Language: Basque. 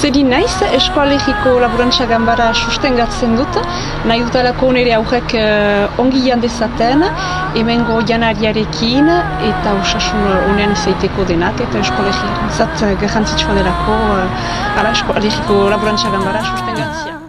Zeri naiz eskoalegiko laburantza ganbara sustengatzen dut, nahi dutalako nire aurrek uh, ongi jandezaten, emengo janariarekin eta osasun honen izaiteko denak eta eskoalegiko zat eh, garrantzitsua delako eh, uh, ara eskoalegiko laburantza ganbara sustengatzen.